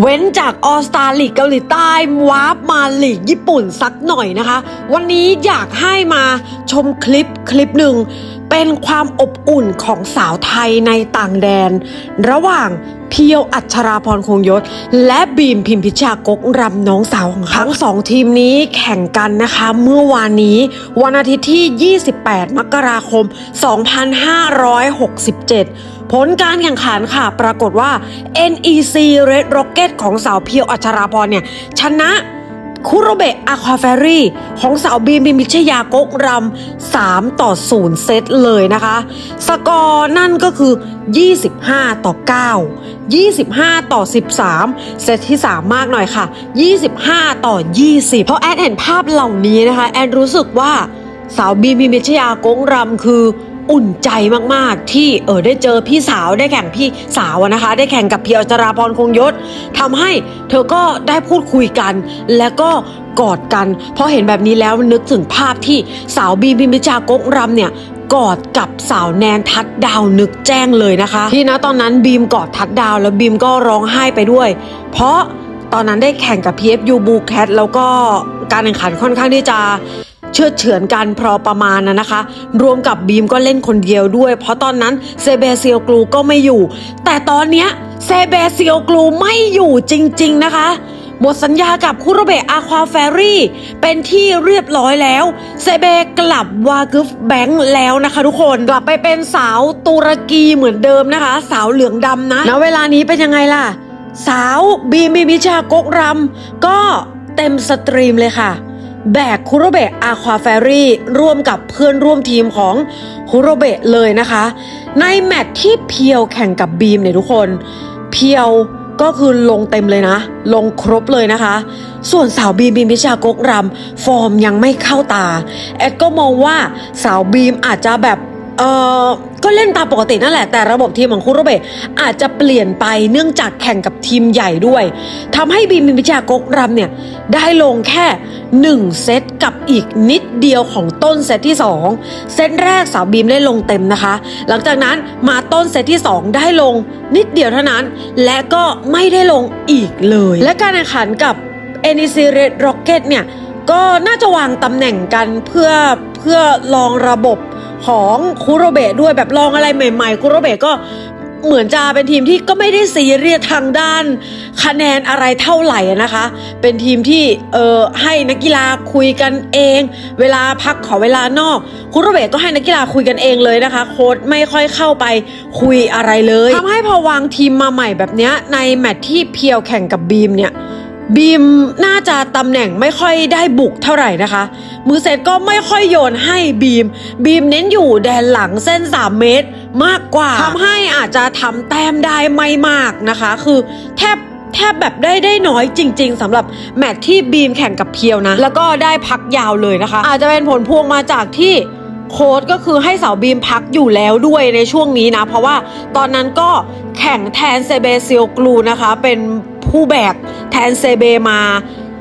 เว้นจากออสตาลีกเกาหลีใต้วาร์ปมาลีกญี่ปุ่นสักหน่อยนะคะ วันนี้อยากให้มาชมคลิปคลิปหนึ่ง เป็นความอบอุ่นของสาวไทยในต่างแดน ระหว่างเพียวอัชราพรคงยศ และบีมพิมพิชากกรำน้องสาวของทั้งสองทีมนี้แข่งกันนะคะ เมื่อวานนี้ วันอาทิตย์ที่ 28 มกราคม 2567 ผลการแข่งขันค่ะ ปรากฏว่า NEC Red Rocket ของสาวเพียวอัจฉราพรเนี่ย ชนะคุโรเบะ Aqua Fairies ของสาวบีมพิมพิชยา ก๊กรัมย์ 3ต่อ 0 เซตเลยนะคะ สกอร์นั่นก็คือ 25 ต่อ 9 25 ต่อ 13 เซตที่ 3 มากหน่อยค่ะ 25 ต่อ 20 เพราะแอดเห็นภาพเหล่านี้นะคะ แอดรู้สึกว่าสาวบีมพิมพิชยา ก๊กรัมย์คือ อุ่นใจมากๆ ที่เออได้เจอพี่สาวได้แข่งพี่สาวนะคะ ได้แข่งกับพี่อัจราพรคงยศทำให้เธอก็ได้พูดคุยกัน และก็กอดกันพอเห็นแบบนี้แล้วนึกถึงภาพที่สาวบีมพิมพิจากกรำเนี่ยกอดกับสาวแนนทัดดาวนึกแจ้งเลยนะคะ ที่นะตอนนั้นบีมกอดทัดดาวแล้วบีมก็ร้องไห้ไปด้วย เพราะตอนนั้นได้แข่งกับ PFU บูแคทแล้วก็การแข่งขันค่อนข้างที่จะ เชื่อเฉือนกันพอประมาณนะนะคะ รวมกับบีมก็เล่นคนเดียวด้วย เพราะตอนนั้นเซเบเซียกลูก็ไม่อยู่ แต่ตอนเนี้ยเซเบเซียกลูไม่อยู่จริง ๆ นะคะหมดสัญญากับคุโรเบะ Aqua Fairies เป็นที่เรียบร้อยแล้วเซเบกลับ VakıfBank แล้วนะคะทุกคนกลับไปเป็นสาวตุรกีเหมือนเดิมนะคะ สาวเหลืองดำนะณเวลานี้เป็นยังไงล่ะ สาวบีมีวิชากกรำก็เต็มสตรีมเลยค่ะ แบกคุโรเบะ Aqua Fairies ร่วมกับเพื่อนร่วมทีมของคุโรเบะเลยนะคะ ในแมตช์ที่เพียวแข่งกับบีมเนี่ยทุกคน เพียวก็คือลงเต็มเลยนะ ลงครบเลยนะคะ ส่วนสาวบีมบีมพิชากกรำฟอร์มยังไม่เข้าตา แอดก็มองว่าสาวบีมอาจจะแบบ เออก็เล่นตามปกตินั่นแหละ แต่ระบบทีมของคุโรเบะอาจจะเปลี่ยนไปเนื่องจากแข่งกับทีมใหญ่ด้วยทำให้บีมมิชากกรำเนี่ยได้ลงแค่ 1 เซตกับอีกนิดเดียวของต้นเซตที่ 2 เซตแรกสาวบีมได้ลงเต็มนะคะ หลังจากนั้นมาต้นเซตที่ 2 ได้ลงนิดเดียวเท่านั้น และก็ไม่ได้ลงอีกเลย และการแข่งขันกับ NEC Red Rocket เนี่ย ก็น่าจะวางตำแหน่งกันเพื่อเพื่อลองระบบของคูโรเบะด้วยแบบลองอะไรใหม่ๆคูโรเบะก็เหมือนจะเป็นทีมที่ก็ไม่ได้ซีเรียสทางด้านคะแนนอะไรเท่าไหร่นะคะ เป็นทีมที่เออให้นักกีฬาคุยกันเอง เวลาพักขอเวลานอกคุโรเบะก็ให้นักกีฬาคุยกันเองเลยนะคะ โค้ดไม่ค่อยเข้าไปคุยอะไรเลยทำให้พอวางทีมมาใหม่แบบนี้ในแมตช์ที่เพียวแข่งกับบีมเนี่ย บีมน่าจะตำแหน่งไม่ค่อยได้บุกเท่าไหร่นะคะ มือเซตก็ไม่ค่อยโยนให้บีม บีมเน้นอยู่แดนหลังเส้น 3 เมตรมากกว่าทำให้อาจจะทำแต้มได้ไม่มากนะคะ คือแทบแทบแบบได้ได้น้อยจริง ๆสำหรับแมตช์ที่บีมแข่งกับเพียวนะ แล้วก็ได้พักยาวเลยนะคะ อาจจะเป็นผลพวงมาจากที่โค้ดก็คือให้เสาบีมพักอยู่แล้วด้วยในช่วงนี้นะ เพราะว่าตอนนั้นก็แข่งแทนเซเบซียกลูนะคะ เป็น ผู้แบกแทนเซเบมา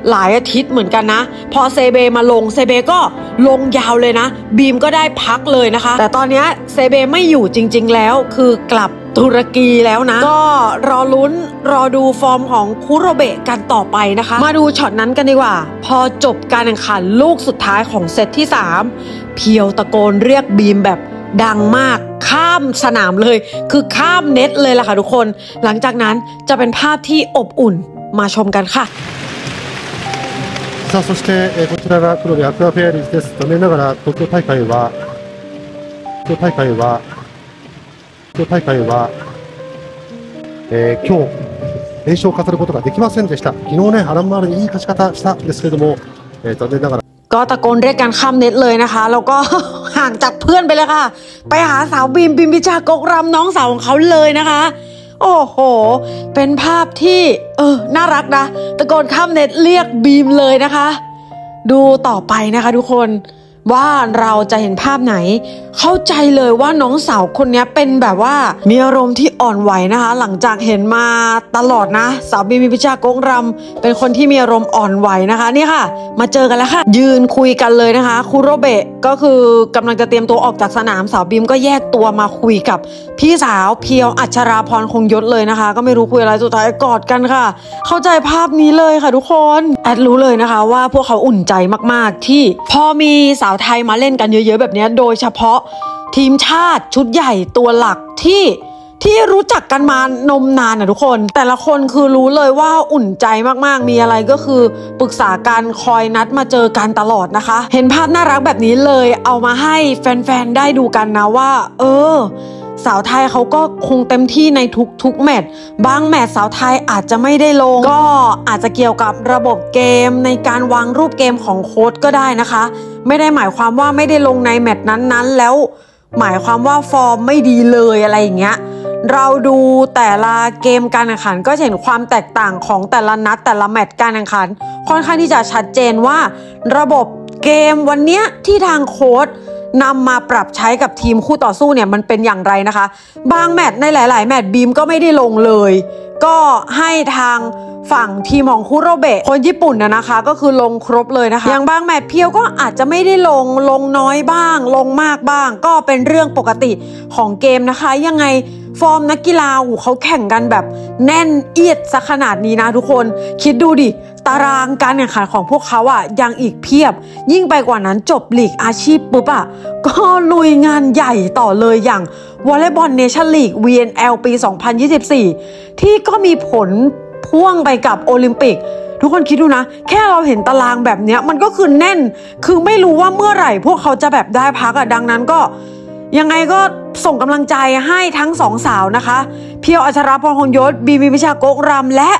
หลายอาทิตย์เหมือนกันนะ พอเซเบมาลงเซเบก็ลงยาวเลยนะ บีมก็ได้พักเลยนะคะ แต่ตอนนี้เซเบไม่อยู่จริง ๆ แล้วคือกลับตุรกีแล้วนะ ก็รอลุ้นรอดูฟอร์มของคุโรเบะกันต่อไปนะคะ มาดูช็อตนั้นกันดีกว่า พอจบการแข่งขันลูกสุดท้ายของเซตที่ 3 เพียวตะโกนเรียกบีมแบบดังมาก ข้ามสนามเลย คือข้ามเน็ตเลยล่ะค่ะทุกคน หลังจากนั้นจะเป็นภาพที่อบอุ่นมาชมกันค่ะさあそして、えー、こちらが黒部アクアフェアリーズです。残念ながら東京大会は東京大会は東京大会は、えー、今日連勝を飾ることができませんでした。昨日ねアランマールにいい勝ち方したんですけれども、えー、残念ながら ก็ตะโกนเรียกกันข้ามเน็ตเลยนะคะ แล้วก็ห่างจากเพื่อนไปเลยค่ะ ไปหาสาวบีมบิมพิชากกรำน้องสาวของเขาเลยนะคะ โอ้โห เป็นภาพที่ เออ น่ารักนะ ตะโกนข้ามเน็ตเรียกบีมเลยนะคะ ดูต่อไปนะคะทุกคนว่าเราจะเห็นภาพไหน เข้าใจเลยว่าน้องสาวคนนี้เป็นแบบว่ามีอารมณ์ที่อ่อนไหวนะคะ หลังจากเห็นมาตลอดนะ สาวบีมีพิชากงรำเป็นคนที่มีอารมณ์อ่อนไหวนะคะนี่ค่ะ มาเจอกันแล้วค่ะ ยืนคุยกันเลยนะคะคุโรเบะก็คือกำลังจะเตรียมตัวออกจากสนามสาวบีมก็แยกตัวมาคุยกับพี่สาวเพียวอัชราพรคงยศเลยนะคะ ก็ไม่รู้คุยอะไรสุดท้ายกอดกันค่ะ เข้าใจภาพนี้เลยค่ะทุกคนแอดรู้เลยนะคะ ว่าพวกเขาอุ่นใจมากๆ ที่พอมีสาวไทยมาเล่นกันเยอะ ๆ แบบนี้โดยเฉพาะทีมชาติชุดใหญ่ตัวหลักที่ที่รู้จักกันมานมนานนะทุกคน แต่ละคนคือรู้เลยว่าอุ่นใจมากๆ มีอะไรก็คือปรึกษากันคอยนัดมาเจอกันตลอดนะคะ เห็นภาพน่ารักแบบนี้เลยเอามาให้แฟนๆ ได้ดูกันนะว่า เออ สาวไทยเขาก็คงเต็มที่ในทุกๆแมตช์บางแมตช์สาวไทยอาจจะไม่ได้ลง ก็อาจจะเกี่ยวกับระบบเกมในการวางรูปเกมของโค้ดก็ได้นะคะ ไม่ได้หมายความว่าไม่ได้ลงในแมตช์นั้นๆ แล้วหมายความว่าฟอร์มไม่ดีเลยอะไรอย่างเงี้ย เราดูแต่ละเกมการแข่งขันก็เห็นความแตกต่างของแต่ละนัดแต่ละแมตช์การแข่งขัน ค่อนข้างที่จะชัดเจนว่า ระบบเกมวันนี้ที่ทางโค้ดนำมาปรับใช้กับทีมคู่ต่อสู้เนี่ยมันเป็นอย่างไรนะคะ บางแมตช์ในหลาย ๆ แมตช์บีมก็ไม่ได้ลงเลย ก็ให้ทางฝั่งทีมของคุโรเบะคนญี่ปุ่นนะนะคะ ก็คือลงครบเลยนะคะ อย่างบางแมตช์เพียวก็อาจจะไม่ได้ลงลงน้อยบ้าง ลงมากบ้าง ก็เป็นเรื่องปกติของเกมนะคะ ยังไง ฟอร์มนักกีฬาเขาแข่งกันแบบแน่นเอียดซะขนาดนี้นะทุกคน คิดดูดิ ตารางการแข่งขันของพวกเขาอะยังอีกเพียบ ยิ่งไปกว่านั้นจบลีกอาชีพปุ๊บอะก็ลุยงานใหญ่ต่อเลยอย่างวอลเลย์บอล Nations League VNL ปี 2024 ที่ก็มีผลพ่วงไปกับโอลิมปิกทุกคนคิดดูนะ แค่เราเห็นตารางแบบเนี้ยมันก็คือแน่น คือไม่รู้ว่าเมื่อไหร่ พวกเขาจะแบบได้พักอะดังนั้นก็ ยังไงก็ ส่งกำลังใจให้ทั้งสองสาวนะคะ เพียวอัจฉราพรคงยศ บีมพิมพิชยาก๊กรัมย์และ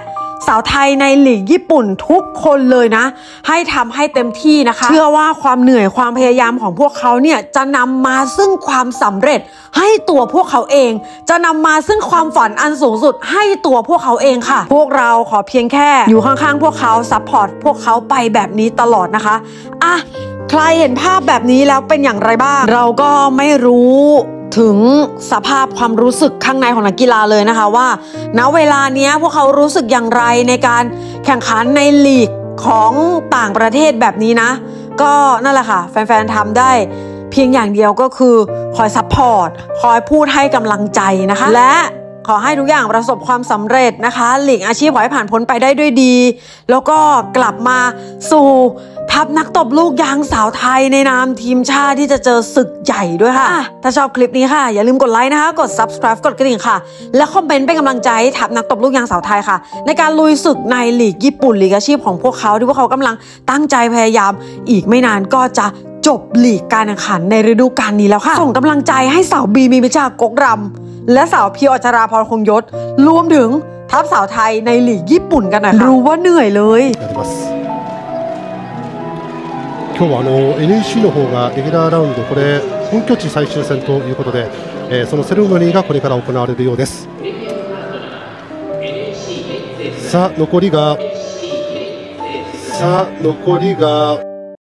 สาวไทยในลีกญี่ปุ่นทุกคนเลยนะ ให้ทำให้เต็มที่นะคะ เชื่อว่าความเหนื่อยความพยายามของพวกเขาเนี่ยจะนำมาซึ่งความสำเร็จให้ตัวพวกเขาเอง จะนำมาซึ่งความฝันอันสูงสุดให้ตัวพวกเขาเองค่ะ พวกเราขอเพียงแค่อยู่ข้างๆ พวกเขา support พวกเขาไปแบบนี้ตลอดนะคะอะใครเห็นภาพแบบนี้แล้วเป็นอย่างไรบ้าง เราก็ไม่รู้ ถึงสภาพความรู้สึกข้างในของนักกีฬาเลยนะคะว่า ณเวลาเนี้ยพวกเขารู้สึกอย่างไรในการแข่งขันในลีกของต่างประเทศแบบนี้นะ ก็นั่นแหละค่ะ แฟนๆทำได้เพียงอย่างเดียวก็คือคอย support คอยพูดให้กำลังใจนะคะ และขอให้ทุกอย่างประสบความสำเร็จนะคะลีกอาชีพขอให้ผ่านพ้นไปได้ด้วยดี แล้วก็กลับมาสู่ัพนักตบลูกยางสาวไทยในนามทีมชาติที่จะเจอศึกใหญ่ด้วยค่ะ ถ้าชอบคลิปนี้ค่ะ อย่าลืมกดไลค์นะคะ กด subscribe กดกระดิ่งค่ะ และคอมเมนต์เป็นกำลังใจทัพนักตบลูกยางสาวไทยค่ะ ในการลุยศึกในหลีกญี่ปุ่นลีกอาชีพของพวกเขาที่พวกเขากำลังตั้งใจพยายาม อีกไม่นานก็จะจบหลีกการแข่งขันในฤดูกาลนี้แล้วค่ะ ส่งกำลังใจให้สาวบีมีพิชากกรำและสาวพีอัจราพรคงยศรวมถึงทัพสาวไทยในหลีกญี่ปุ่นกันนะค่ะรู้ว่าเหนื่อยเลย 今日はあの NEC の方がレギュラーラウンドこれ本拠地最終戦ということで、えーそのセレモニーがこれから行われるようです。さあ残りがさあ残りが